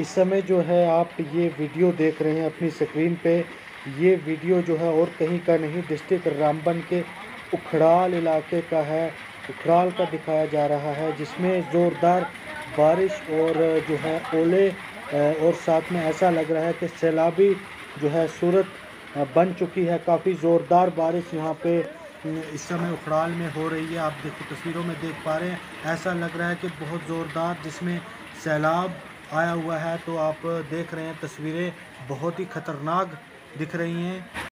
इस समय जो है आप ये वीडियो देख रहे हैं अपनी स्क्रीन पे। ये वीडियो जो है और कहीं का नहीं, डिस्ट्रिक्ट रामबन के उखड़ाल इलाके का है। उखड़ाल का दिखाया जा रहा है, जिसमें ज़ोरदार बारिश और जो है ओले और साथ में ऐसा लग रहा है कि सैलाबी जो है सूरत बन चुकी है। काफ़ी ज़ोरदार बारिश यहाँ पे इस समय उखड़ाल में हो रही है। आप देखो तस्वीरों में देख पा रहे हैं, ऐसा लग रहा है कि बहुत ज़ोरदार, जिसमें सैलाब आया हुआ है तो आप देख रहे हैं तस्वीरें। बहुत ही ख़तरनाक दिख रही हैं।